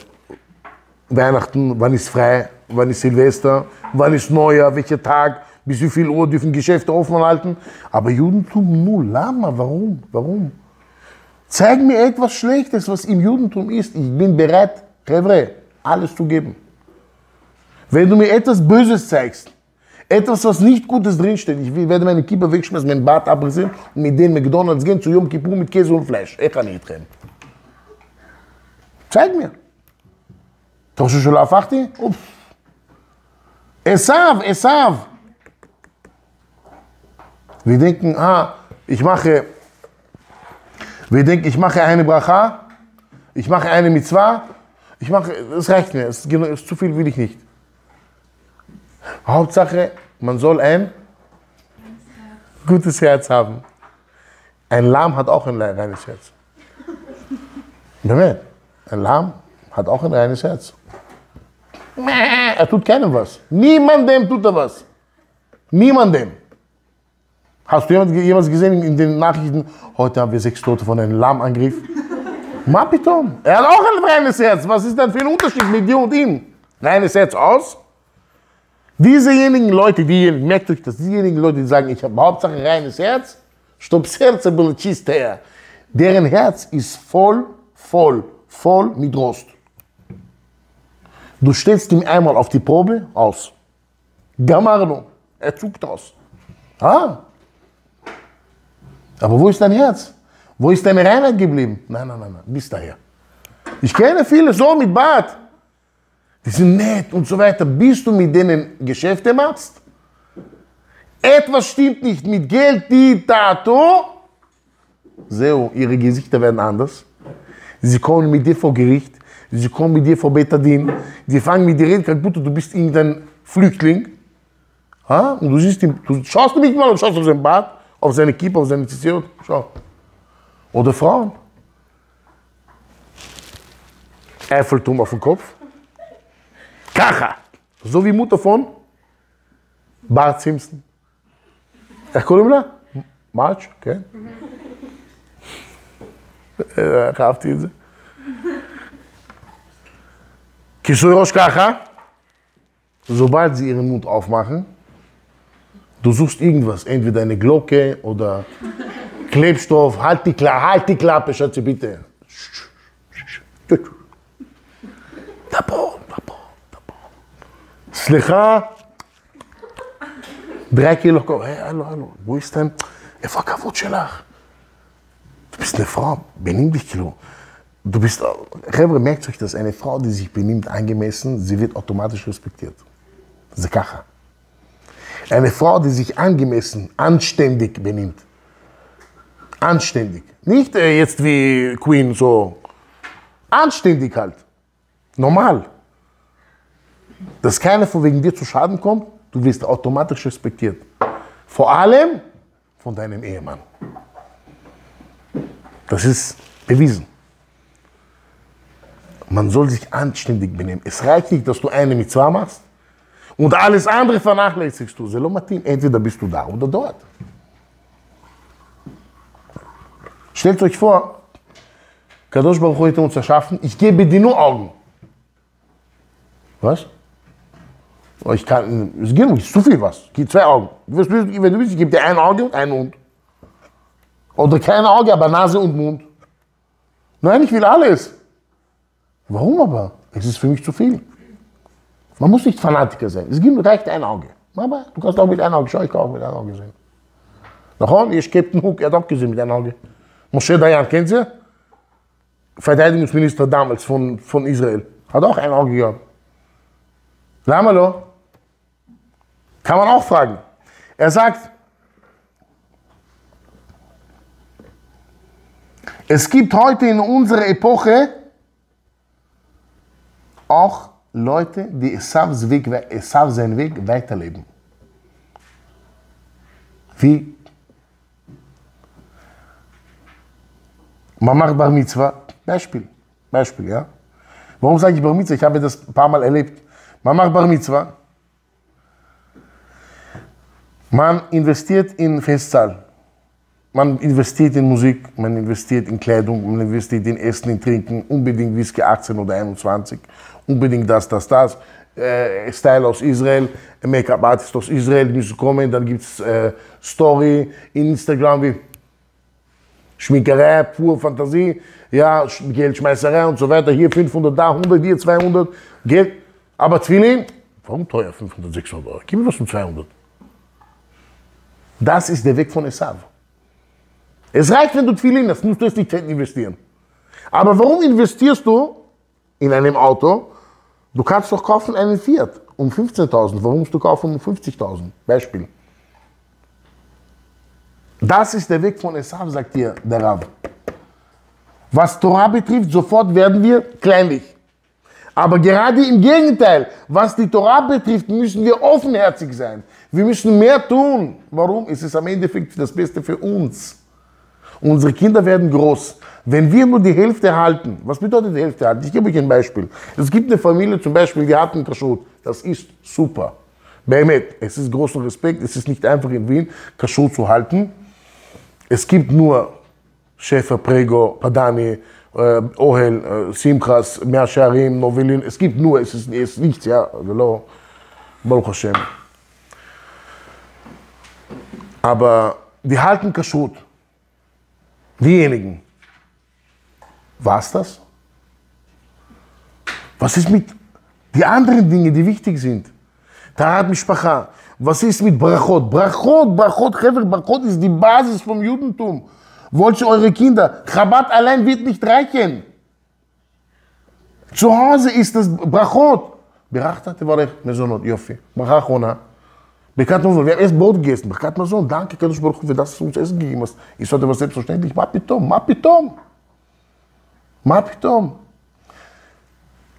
Weihnachten, wann ist frei, wann ist Silvester, wann ist Neujahr, welcher Tag, bis wie viel Uhr dürfen Geschäfte offen halten. Aber Judentum null. Lama, warum? Warum? Zeig mir etwas Schlechtes, was im Judentum ist. Ich bin bereit, Revre, alles zu geben. Wenn du mir etwas Böses zeigst, etwas, was nicht Gutes drinsteht, ich werde meine Kippa wegschmeißen, meinen Bart abrisieren und mit den McDonalds gehen zu Yom Kippur mit Käse und Fleisch. Ich kann nicht reden. Zeig mir. אתה חושב שלא הפכתי? אוף. עשיו, עשיו. Wir denken, ah, ich mache, wir denken, ich mache eine Bracha, ich mache eine Mitzvah, ich mache, das reicht mir, das ist, zu viel will ich nicht. Hauptsache, man soll ein gutes Herz haben. Ein Lamm (laughs) hat auch ein reines Herz. Ein Lamm hat auch ein reines Herz. Er tut keinem was. Niemandem tut er was. Niemandem. Hast du jemals gesehen in den Nachrichten, heute haben wir sechs Tote von einem Lahmangriff? (laughs) Mapitom. Er hat auch ein reines Herz. Was ist denn für ein Unterschied mit dir und ihm? Reines Herz aus? Diesejenigen Leute, die, merkt euch das, diejenigen Leute, die sagen, ich habe Hauptsache reines Herz, stopp Herz, deren Herz ist voll, voll, voll mit Rost. Du stellst ihm einmal auf die Probe aus. Gamarno. Er zuckt aus. Ah. Aber wo ist dein Herz? Wo ist deine Reinheit geblieben? Nein, nein, nein, nein. bis daher. Ich kenne viele so mit Bart. Die sind nett und so weiter. Bis du mit denen Geschäfte machst, etwas stimmt nicht mit Geld, die Tato. Seo, ihre Gesichter werden anders. Sie kommen mit dir vor Gericht. Sie kommen mit dir vor Betadin, sie fangen mit dir reden, Kalkutta, du bist irgendein Flüchtling. Ha? Und du siehst du schaust nicht mal und schaust auf sein Bart, auf seine Kippe, auf seine Zizio, schau. Oder Frauen. Eiffelturm auf dem Kopf. Kacha. So wie Mutter von Bart Simpson. איך קוראים לה? מאץ', כן? אהבתי את זה. Kishoyosh Kacha, sobald sie ihren Mund aufmachen, du suchst irgendwas, entweder eine Glocke oder Klebstoff, halt die, Kla halt die Klappe, Schatzi, bitte. Dabo, dabo, dabo. סליחה, drei Kilo Koch. Hey, hallo, hallo, wo ist denn, איפה הכבוד שלך? Du bist eine Frau, benimm dich, Kilo. Du bist, Rebbe, merkt euch dass eine Frau, die sich benimmt angemessen, sie wird automatisch respektiert. Zekacha. Eine Frau, die sich angemessen, anständig benimmt. Anständig. Nicht äh, jetzt wie Queen so. Anständig halt. Normal. Dass keiner von wegen dir zu Schaden kommt, du wirst automatisch respektiert. Vor allem von deinem Ehemann. Das ist bewiesen. Man soll sich anständig benehmen. Es reicht nicht, dass du eine mit zwei machst und alles andere vernachlässigst du. Selomatin, entweder bist du da oder dort. Stellt euch vor, Kadosh Baruch Hu uns erschaffen, ich gebe dir nur Augen. Was? Ich kann, es geht nicht, zu viel was. Gibt zwei Augen. Wenn du willst, ich gebe dir ein Auge und einen Mund. Oder kein Auge, aber Nase und Mund. Nein, ich will alles. Warum aber? Es ist für mich zu viel. Man muss nicht Fanatiker sein. Es gibt reicht ein Auge. Aber du kannst auch mit einem Auge, schau, ich kann auch mit einem Auge sehen. Nachher, ich gebe den Hook, er hat auch gesehen mit einem Auge. Moshe Dayan, kennt ihr? Verteidigungsminister damals von, von Israel. Hat auch ein Auge gehabt. Lamalo. Kann man auch fragen. Er sagt, es gibt heute in unserer Epoche auch Leute, die Esavs Weg, Esav seinen Weg weiterleben. Wie? Man macht Bar Mitzvah. Beispiel. Beispiel, ja. Warum sage ich Bar Mitzvah? Ich habe das ein paar Mal erlebt. Man macht Bar Mitzvah. Man investiert in Festsaal. Man investiert in Musik, man investiert in Kleidung, man investiert in Essen, in Trinken, unbedingt Whisky 18 oder 21, unbedingt das, das, das. Äh, Style aus Israel, Make-up-Artist aus Israel, die müssen kommen, dann gibt es äh, Story in Instagram wie Schminkerei, pure Fantasie, ja, Geldschmeißerei und so weiter. Hier 500, da 100, hier 200, Geld. Aber Zwilling, warum teuer 500, 600 Euro? Gib mir was von 200. Das ist der Weg von Esav. Es reicht, wenn du Zwilling hast, musst du es nicht investieren. Aber warum investierst du in einem Auto? Du kannst doch kaufen einen Fiat um 15.000. Warum musst du kaufen um 50.000? Beispiel. Das ist der Weg von Esav, sagt dir der Rab. Was Torah betrifft, sofort werden wir kleinlich. Aber gerade im Gegenteil, was die Torah betrifft, müssen wir offenherzig sein. Wir müssen mehr tun. Warum? Es ist am Endeffekt das Beste für uns. Unsere Kinder werden groß. Wenn wir nur die Hälfte halten, was bedeutet die Hälfte halten? Ich gebe euch ein Beispiel. Es gibt eine Familie zum Beispiel, die hat einen Kaschut. Das ist super. Behmet, es ist großen Respekt, es ist nicht einfach in Wien Kaschut zu halten. Es gibt nur Schäfer, Prego, Padani, äh, Ohel, äh, Simchas, Mersharim, Novelin. Es gibt nur, es ist, es ist nichts, ja, Hallo, Baruch Hashem. Aber die halten Kaschut. Diejenigen. War's das? Was ist mit den anderen Dingen, die wichtig sind? Tarat Mishpacha. Was ist mit Brachot? Brachot, Brachot, Hefer, Brachot ist die Basis vom Judentum. Wollt ihr eure Kinder? Chabad allein wird nicht reichen. Zu Hause ist das Brachot. Berachtat Tevarech, Mezonot, Yofi. Brachachona. Bekat Mazon, wir haben erst Brot gegessen. Bekat Mazon, danke, Kadosh Baruch für das, uns Essen gegeben hast. Ich sollte was selbstverständlich. Ma pitom, ma pitom. Ma pitom.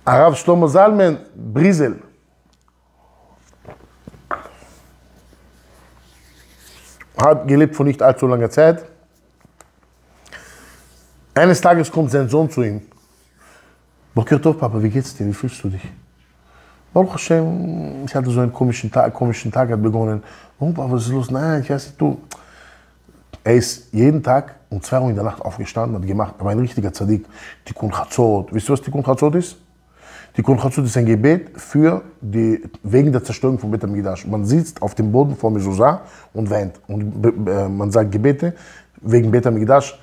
Arav Shlomo Zalman, Brisel. Hat gelebt vor nicht allzu langer Zeit. Eines Tages kommt sein Sohn zu ihm. Boker Tov, Papa, wie geht's dir? Wie fühlst du dich? Baruch Hashem, ich hatte so einen komischen Tag, komischen Tag hat begonnen. Papa, was ist los? Nein, ich weiß nicht, du. Er ist jeden Tag um 2 Uhr in der Nacht aufgestanden, hat gemacht, er ein richtiger Zadik. Tikkun Chatzot. Wisst ihr, was Tikkun Chatzot ist? Tikkun Chatzot ist ein Gebet für die, wegen der Zerstörung von Bet HaMikdash. Man sitzt auf dem Boden vor Mezuzah und weint. Und äh, man sagt Gebete wegen Bet HaMikdash,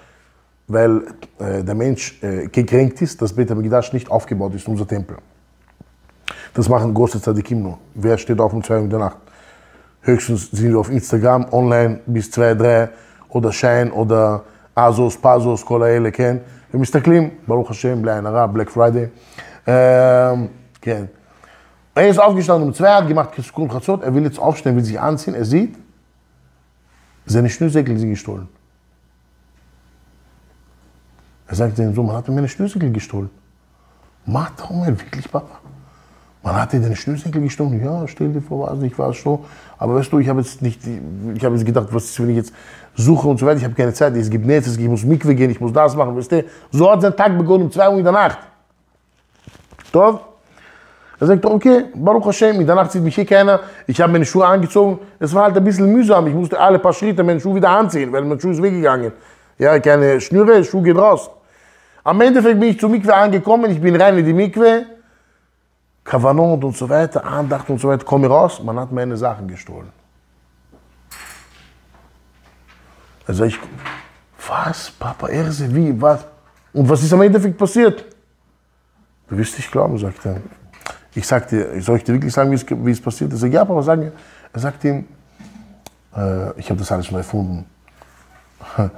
weil äh, der Mensch äh, gekränkt ist, dass Bet HaMikdash nicht aufgebaut ist, unser Tempel. Das machen große Tzadikim nur. Wer steht auf um 2 Uhr in der Nacht? Höchstens sind wir auf Instagram online bis 2, 3 oder Schein oder Asos, Pasos, Kolaele, kennen. Wir מסתכלים, ברוך השם, בלי עין הרע, Black Friday. Ähm, כן. Er ist aufgestanden um 2, hat gemacht Kiskun Chatzot, er will jetzt aufstehen, will sich anziehen, er sieht, seine Schnürsenkel sind gestohlen. Er sagt seinem Sohn, man hat mir meine Schnürsenkel gestohlen. Mach doch mal, wirklich, Papa. Man hat dir deine Schnürsenkel gestohlen. Ja, stell dir vor, was ich war so. Aber weißt du, ich habe jetzt nicht, ich habe jetzt gedacht, was ist, wenn ich jetzt suche und so weiter. Ich habe keine Zeit. Es gibt Netz, ich muss Mikve gehen, ich muss das machen, weißt du. So hat sein Tag begonnen um 2 Uhr in der Nacht. Tov? Er sagt, okay, Baruch Hashem, in der Nacht sieht mich hier keiner. Ich habe meine Schuhe angezogen. Es war halt ein bisschen mühsam. Ich musste alle paar Schritte meine Schuhe wieder anziehen, weil mein Schuh ist weggegangen. Ja, keine Schnüre, Schuh geht raus. Am Endeffekt bin ich zur Mikve angekommen. Ich bin rein in die Mikve. Kavanot und so weiter, Andacht und so weiter, komme raus, man hat meine Sachen gestohlen. Sag ich, was, Papa, Erse, wie, was? Und was ist am Endeffekt passiert? Du wirst nicht glauben, sagt er. Ich sagte, soll ich dir wirklich sagen, wie es, passiert ist? Ja, Papa, sag mir. Er sagt ihm, äh, ich habe das alles schon erfunden. (laughs)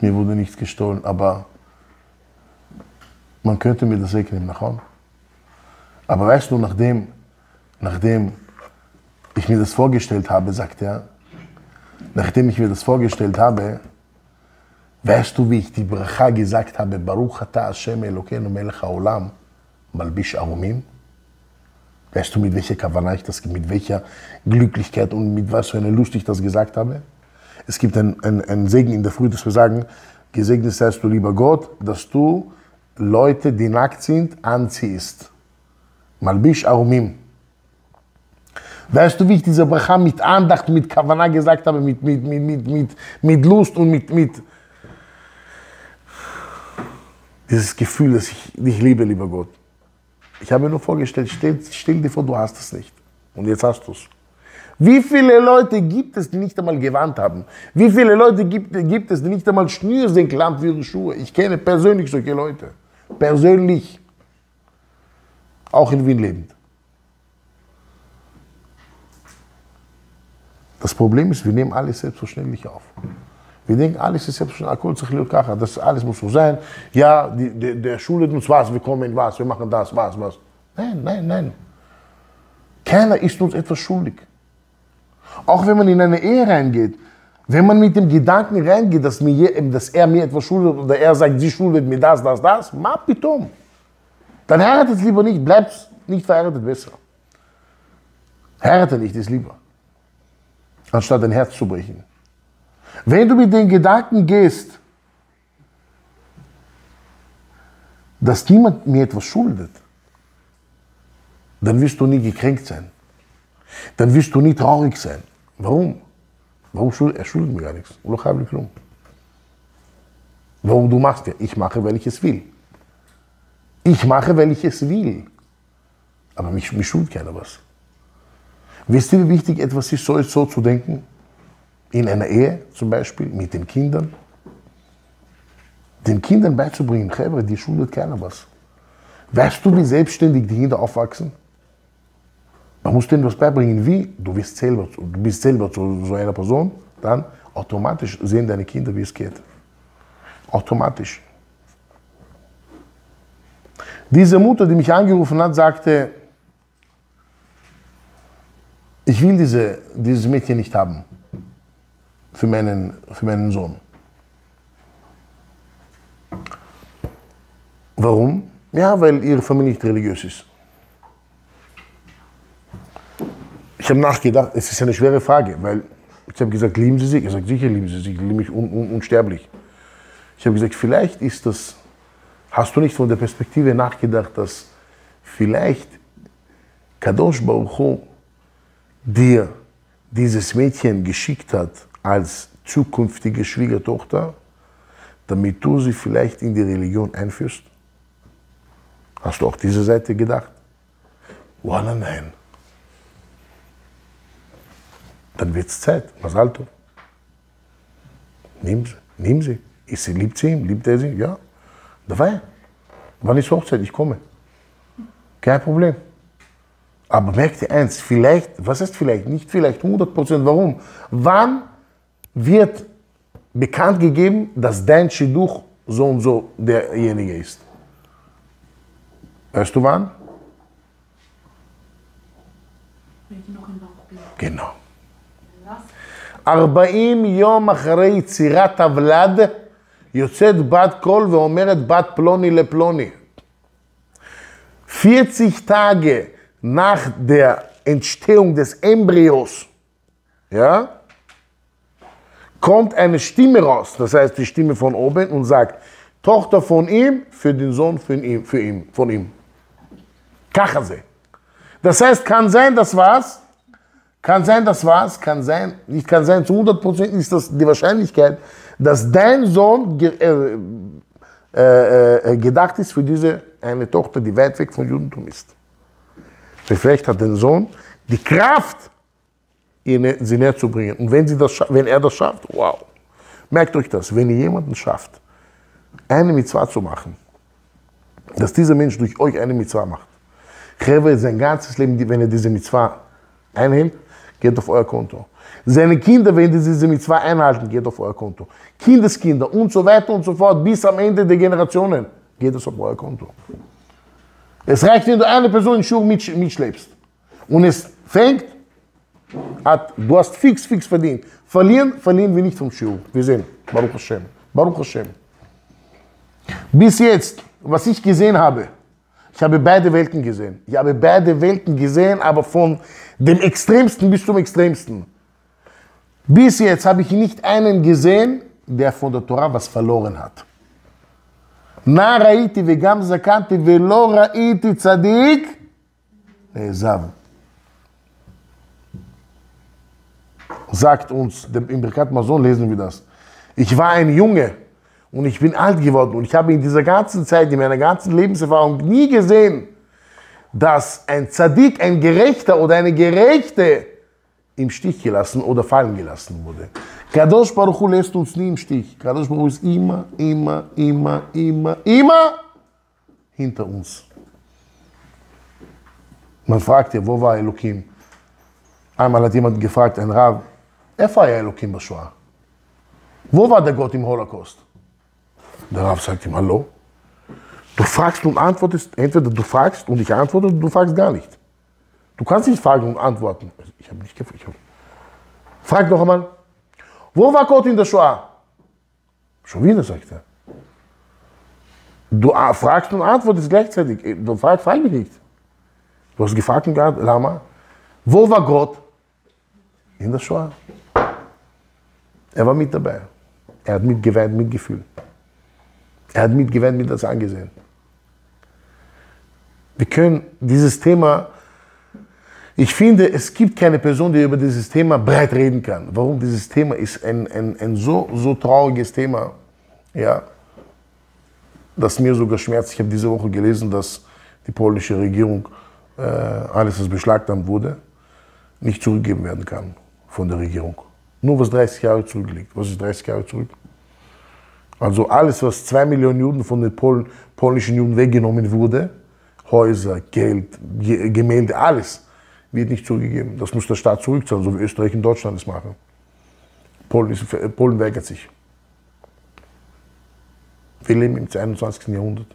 mir wurde nichts gestohlen, aber man könnte mir das wegnehmen nach Hause. Aber weißt du, nachdem, nachdem ich mir das vorgestellt habe, sagt er, nachdem ich mir das vorgestellt habe, weißt du, wie ich die Bracha gesagt habe, Baruch ata Hashem Elokeinu melech haolam, malbish arumim? Weißt du, mit welcher Kavanah ich das, mit welcher Glücklichkeit und mit was für einer Lust ich das gesagt habe? Es gibt einen ein Segen in der Früh, dass wir sagen, gesegnet seist du, lieber Gott, dass du Leute, die nackt sind, anziehst. Malbish Arumim. Weißt du, wie ich diese Bracha mit Andacht, mit Kavanah gesagt habe, mit, mit, mit, mit, mit, mit Lust und mit, mit dieses Gefühl, dass ich dich liebe, lieber Gott. Ich habe mir nur vorgestellt, stell, stell dir vor, du hast es nicht. Und jetzt hast du es. Wie viele Leute gibt es, die nicht einmal gewandt haben? Wie viele Leute gibt, gibt es, die nicht einmal Schnürsenkel haben für ihre Schuhe? Ich kenne persönlich solche Leute. Persönlich auch in Wien lebend. Das Problem ist, wir nehmen alles selbstverständlich auf. Wir denken, alles ist selbstverständlich. Das alles muss so sein. Ja, die, der, der schuldet uns was, wir kommen was, wir machen das, was, was. Nein, nein, nein. Keiner ist uns etwas schuldig. Auch wenn man in eine Ehe reingeht, wenn man mit dem Gedanken reingeht, dass, mir, dass er mir etwas schuldet oder er sagt, sie schuldet mir das, das, das, ma bitum. Dann heiratet lieber nicht, bleibt nicht verheiratet besser. Heirate nicht, ist lieber. Anstatt dein Herz zu brechen. Wenn du mit den Gedanken gehst, dass niemand mir etwas schuldet, dann wirst du nie gekränkt sein. Dann wirst du nie traurig sein. Warum? Warum schuldet er schuldet mir gar nichts? Warum du machst ja? Ich mache, weil ich es will. Ich mache, weil ich es will. Aber mich, mich schult keiner was. Wisst ihr, wie wichtig etwas ist, so, so zu denken? In einer Ehe zum Beispiel, mit den Kindern. Den Kindern beizubringen, die schuldet keiner was. Weißt du, wie selbstständig die Kinder aufwachsen? Man muss denen was beibringen, wie du bist selber, du bist selber so, so einer Person, dann automatisch sehen deine Kinder, wie es geht. Automatisch. Diese Mutter, die mich angerufen hat, sagte, ich will diese, dieses Mädchen nicht haben für meinen, für meinen Sohn. Warum? Ja, weil ihre Familie nicht religiös ist. Ich habe nachgedacht, es ist eine schwere Frage, weil ich habe gesagt, lieben Sie sich? Er sagt, sicher lieben Sie sich, ich liebe mich un, un, unsterblich. Ich habe gesagt, vielleicht ist das Hast du nicht von der Perspektive nachgedacht, dass vielleicht Kadosh Baruch dir dieses Mädchen geschickt hat als zukünftige Schwiegertochter, damit du sie vielleicht in die Religion einführst? Hast du auch diese Seite gedacht? Walla nein. Dann wird es Zeit. Was du? Nimm sie. Nimm sie. Ist sie, liebt sie ihn? Liebt er sie? Ja. Dabei, wann ist Hochzeit? Ich komme. Kein Problem. Aber merkt ihr eins, vielleicht, was heißt vielleicht, nicht vielleicht 100 Prozent, warum? Wann wird bekannt gegeben, dass dein Shidduch so und so derjenige ist? Weißt du wann? Genau. 40 יום אחרי יצירת הוולד יוצאת בת קול ואומרת בת פלוני לפלוני. 40 Tage nach der Entstehung des Embryos, ja, kommt eine Stimme raus, das heißt die Stimme von oben und sagt, Tochter von ihm für den Sohn für ihn, für ihn von ihm. Kachase. Das heißt, kann sein, das war's. Kann sein, das war's. Kann sein, nicht kann sein, zu 100% ist das die Wahrscheinlichkeit, dass dein Sohn ge äh, äh, äh, gedacht ist für diese eine Tochter, die weit weg von Judentum ist. Vielleicht hat der Sohn die Kraft, ihr sie näher zu bringen. Und wenn, sie das, wenn er das schafft, wow. Merkt euch das, wenn ihr jemanden schafft, eine Mitzvah zu machen, dass dieser Mensch durch euch eine Mitzvah macht, Cheve sein ganzes Leben, wenn er diese Mitzvah einhält, geht auf euer Konto. Seine Kinder, wenn sie diese Mitzvah einhalten, geht auf euer Konto. Kindeskinder und so weiter und so fort, bis am Ende der Generationen, geht es auf euer Konto. Es reicht, wenn du eine Person in Schuhe mitschleppst. Und es fängt, hat, du hast fix, fix verdient. Verlieren, verlieren wir nicht vom Schuh. Wir sehen. Baruch Hashem. Baruch Hashem. Bis jetzt, was ich gesehen habe, ich habe beide Welten gesehen. Ich habe beide Welten gesehen, aber von dem Extremsten bis zum Extremsten. Bis jetzt habe ich nicht einen gesehen, der von der Torah was verloren hat. Na ראיתי וגם זקנתי ולא ראיתי צדיק נעזב. Sagt uns, im Birkat Mazon lesen wir das. Ich war ein Junge und ich bin alt geworden und ich habe in dieser ganzen Zeit, in meiner ganzen Lebenserfahrung nie gesehen, dass ein Zadik, ein Gerechter oder eine Gerechte im Stich gelassen oder fallen gelassen wurde. Kadosh Baruch Hu lässt uns nie im Stich. Kadosh Baruch Hu ist immer, immer, immer, immer, immer hinter uns. Man fragt ja, wo war Elohim? Einmal hat jemand gefragt, ein Rav, er war ja Elohim Shoah. Wo war der Gott im Holocaust? Der Rav sagt ihm, hallo? Du fragst und antwortest, entweder du fragst und ich antworte, oder du fragst gar nicht. Du kannst nicht fragen und antworten. Ich habe nicht gefragt. Hab... Frag noch einmal. Wo war Gott in der Shoah? Schon wieder, sagt er. Du fragst und antwortest gleichzeitig. Du fragst, frag mich nicht. Du hast gefragt, Lama, wo war Gott? In der Shoah. Er war mit dabei. Er hat mitgeweint, mitgefühlt. Er hat mitgeweint, mit das angesehen. Wir können dieses Thema ich finde, es gibt keine Person, die über dieses Thema breit reden kann. Warum? Dieses Thema ist ein, ein, ein so, so trauriges Thema, ja, das mir sogar schmerzt. Ich habe diese Woche gelesen, dass die polnische Regierung äh, alles, was beschlagnahmt wurde, nicht zurückgeben werden kann von der Regierung. Nur was 30 Jahre zurückliegt. Was ist 30 Jahre zurück? Also alles, was zwei Millionen Juden von den Pol polnischen Juden weggenommen wurde, Häuser, Geld, Gemälde, alles, wird nicht zugegeben. Das muss der Staat zurückzahlen, so wie Österreich und Deutschland es machen. Polen, ist, Polen weigert sich. Wir leben im 21. Jahrhundert.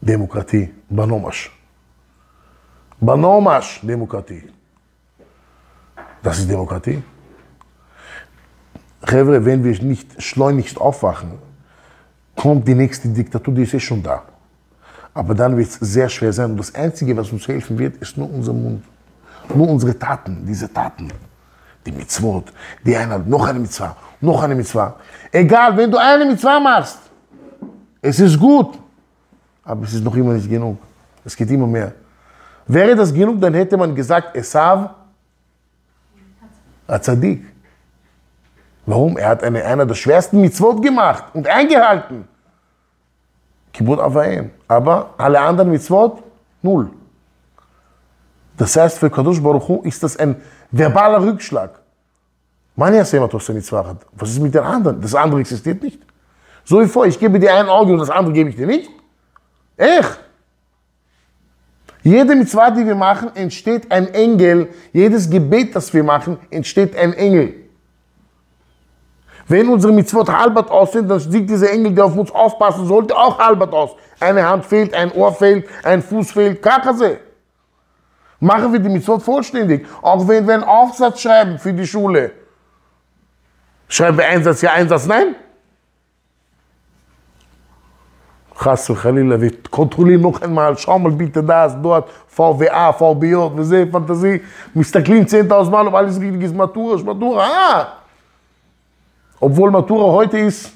Demokratie, Banomasch. Banomasch, Demokratie. Das ist Demokratie. Chevre, wenn wir nicht schleunigst aufwachen, kommt die nächste Diktatur, die ist eh schon da. Aber dann wird es sehr schwer sein. Und das Einzige, was uns helfen wird, ist nur unser Mund. Nur unsere Taten, diese Taten. Die Mitzvot, die Einheit, noch eine Mitzvah, noch eine Mitzvah. Egal, wenn du eine Mitzvah machst, es ist gut, aber es ist noch immer nicht genug. Es geht immer mehr. Wäre das genug, dann hätte man gesagt, Esav, Azadik. Warum? Er hat eine, einer der schwersten Mitzvot gemacht und eingehalten. Kibbut Avayim. Aber alle anderen Mitzvot, null. Das heißt, für Kadosh Baruch Hu ist das ein verbaler Rückschlag. Man ja sehen, was Mitzvah hat. Was ist mit den anderen? Das andere existiert nicht. So wie vor, ich gebe dir ein Auge und das andere gebe ich dir nicht. Echt? Jede Mitzvah, die wir machen, entsteht ein Engel. Jedes Gebet, das wir machen, entsteht ein Engel. Wenn unsere Mitzvot halbert aus sind, dann sieht dieser Engel, der auf uns aufpassen sollte, auch halbert aus. Eine Hand fehlt, ein Ohr fehlt, ein Fuß fehlt, Kakase. Machen wir die Mitzvot vollständig. Auch wenn wir einen Aufsatz schreiben für die Schule. Schreiben wir Einsatz ja, Einsatz nein? Khalila, wir kontrollieren noch einmal, schau mal bitte das, dort, VWA, VBJ, Fantasie, Mr. Clean 10.000 Mal, ob alles richtig ist, Matura, Matura, ah! Obwohl Matura heute ist,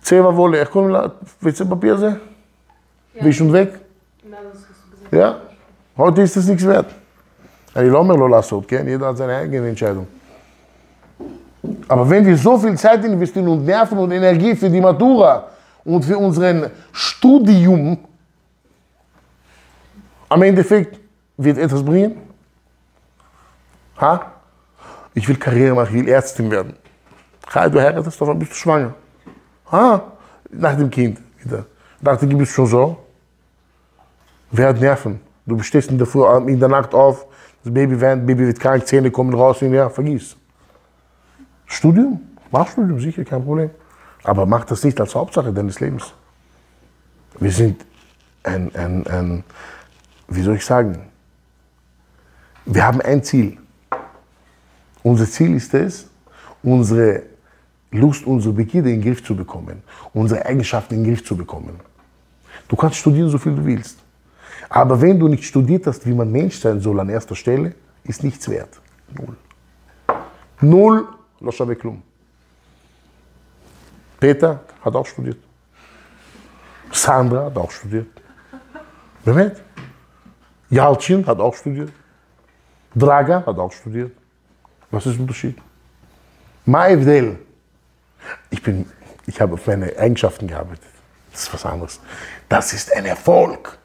צבע ועולה, איך קוראים לה? WC-Papier זה? Ja. Wie schon weg? Ja? Heute ist das nichts wert. Ich לא אומר לא לעשות, כן? Jeder hat seine eigene Entscheidung. Aber wenn wir so viel Zeit investieren und Nerven und Energie für die Matura und für unseren Studium, am Endeffekt wird etwas bringen? Ha? Ich will Karriere machen, ich will Ärztin werden. Ha, du heiratest, davon bist du schwanger. Ha? Nach dem Kind wieder. Dachte, du bist schon so. Wer hat Nerven? Du stehst in der, Früh, in der Nacht auf, das Baby weint, Baby wird krank, Zähne kommen raus, und ja, vergiss. Studium? Mach Studium, sicher, kein Problem. Aber mach das nicht als Hauptsache deines Lebens. Wir sind ein, ein, ein wie soll ich sagen, wir haben ein Ziel. Unser Ziel ist es, unsere Lust, unsere Begierde in den Griff zu bekommen, unsere Eigenschaften in den Griff zu bekommen. Du kannst studieren, so viel du willst. Aber wenn du nicht studiert hast, wie man Mensch sein soll an erster Stelle, ist nichts wert. Null. Null, Loscha Beklum. Peter hat auch studiert. Sandra hat auch studiert. Mehmet. Jalcin hat auch studiert. Draga hat auch studiert. Was ist der Unterschied? Maevdel. Ich bin, ich habe auf meine Eigenschaften gearbeitet. Das ist was anderes. Das ist ein Erfolg.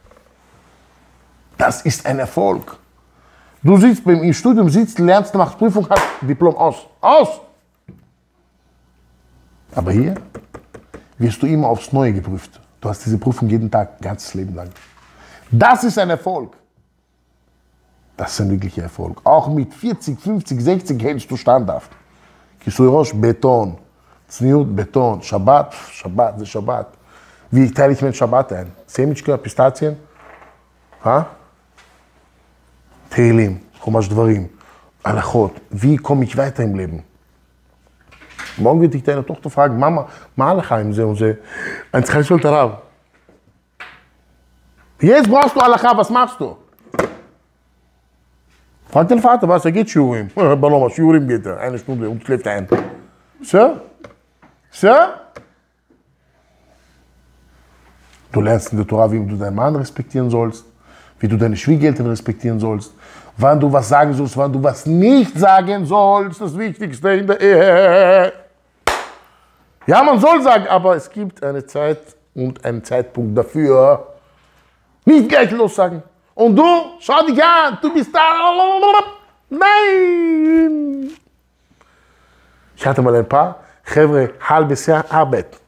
Das ist ein Erfolg. Du sitzt beim Studium, sitzt, lernst, machst Prüfung, hast Diplom aus. Aus! Aber hier wirst du immer aufs Neue geprüft. Du hast diese Prüfung jeden Tag, ganzes Leben lang. Das ist ein Erfolg. Das ist ein wirklicher Erfolg. Auch mit 40, 50, 60 hältst du standhaft. Kisui Beton. Zniut, Beton. Shabbat, Shabbat, das Shabbat. Wie teile ich mir Shabbat ein? Semitschka, Pistazien? Ha? Tehillim, Chumash Dvarim, Alachot. Wie komme ich weiter im Leben? Morgen wird dich deine Tochter fragen, Mama, Malachim, sie und sie. Ein Zchashel Tarav. Jetzt brauchst du Alacha, was machst du? Den Vater, was, er geht Schurim. Baloma, Schurim geht er, eine Stunde und schläft ein. So? So? Du lernst in der Torah, wie du deinen Mann respektieren sollst, wie du deine Schwiegereltern respektieren sollst, wann du was sagen sollst, wann du was nicht sagen sollst, das Wichtigste in der Ehe. Ja, man soll sagen, aber es gibt eine Zeit und einen Zeitpunkt dafür. Nicht gleich lossagen. Und du, schau dich an, du bist da. Nein! Ich hatte mal ein paar, Chevre, halbes Jahr Arbeit.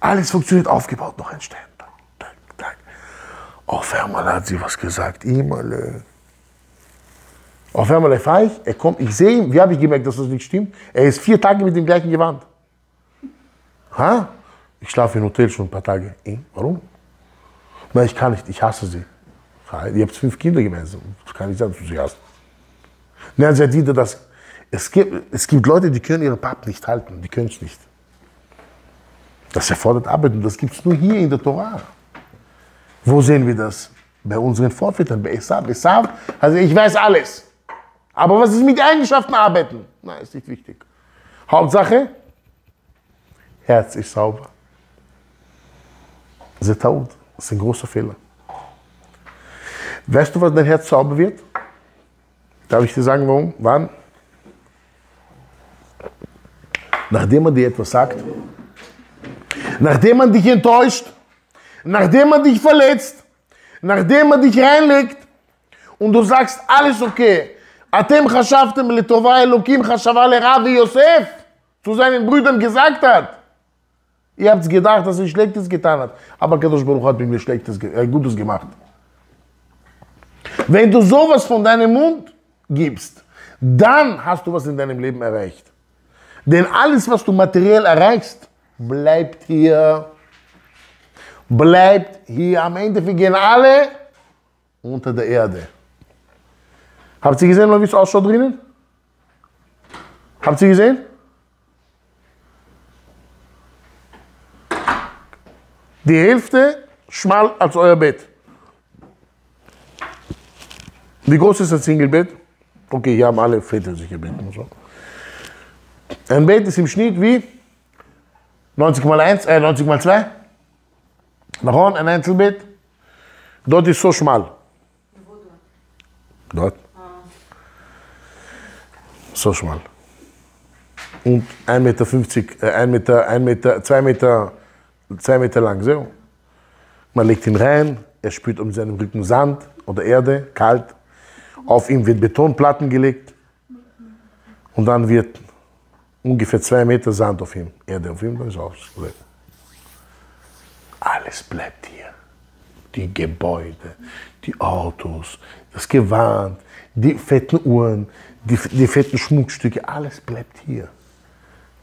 Alles funktioniert, aufgebaut, noch ein Stein. Auf einmal hat sie was gesagt. Immerle. Auf einmal fahre ich, er kommt, ich sehe ihn, wie habe ich gemerkt, dass das nicht stimmt? Er ist vier Tage mit dem gleichen Gewand. Ha? Ich schlafe im Hotel schon ein paar Tage. Eh, warum? Na, ich kann nicht, ich hasse sie. Ihr habt fünf Kinder gemeinsam. Das kann sein, dass du hast. Na, sie wieder das. Es gibt, es gibt Leute, die können ihre Papp nicht halten. Die können es nicht. Das erfordert Arbeit und das gibt es nur hier in der Torah. Wo sehen wir das? Bei unseren Vorvätern, bei Esav. Esav, also ich weiß alles. Aber was ist mit Eigenschaften arbeiten? Nein, ist nicht wichtig. Hauptsache, Herz ist sauber. Das ist ein großer Fehler. Weißt du, was dein Herz sauber wird? Darf ich dir sagen, warum? Wann? Nachdem man dir etwas sagt, nachdem man dich enttäuscht, nachdem man dich verletzt, nachdem man dich reinlegt und du sagst, alles okay, Atem chashavtem letova Elokim chashava lerav Yosef zu seinen Brüdern gesagt hat. Ihr habt gedacht, dass er Schlechtes getan hat. Aber Kadosh Baruch hat mir Schlechtes, äh, Gutes gemacht. Wenn du sowas von deinem Mund gibst, dann hast du was in deinem Leben erreicht. Denn alles, was du materiell erreichst, bleibt hier. Bleibt hier. Am Ende gehen alle unter der Erde. Habt ihr gesehen, wie es ausschaut drinnen? Habt ihr gesehen? Die Hälfte schmal als euer Bett. Wie groß ist das Singlebett? Okay, hier haben alle Väter sich gebeten. So. Ein Bett ist im Schnitt wie 90 mal 1, äh, 90 mal 2. Nach ein Einzelbett. Dort ist so schmal. Dort. So schmal. Und 1,50 Meter, äh, 1 Meter, 1 Meter, 2 Meter, 2 Meter lang. So. Man legt ihn rein, er spürt um seinen Rücken Sand oder Erde, kalt. Auf ihm wird Betonplatten gelegt. Und dann wird ungefähr zwei Meter Sand auf ihm, Erde auf ihm, dann ist alles. Alles bleibt hier. Die Gebäude, die Autos, das Gewand, die fetten Uhren, die, die fetten Schmuckstücke, alles bleibt hier.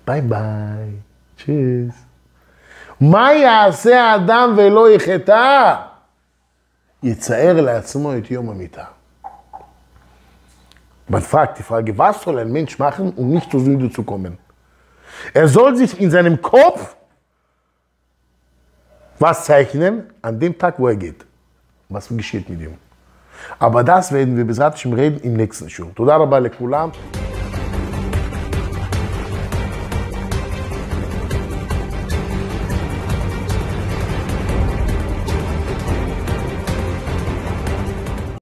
Bye bye. Tschüss. מה יעשה האדם ולא יחטא? יצער לעצמו את יום המיטה. Man fragt die Frage, was soll ein Mensch machen, um nicht zur Sünde zu kommen? Er soll sich in seinem Kopf was zeichnen an dem Tag, wo er geht. Was geschieht mit ihm. Aber das werden wir bis reden im nächsten Show. Toda rabba lekulam.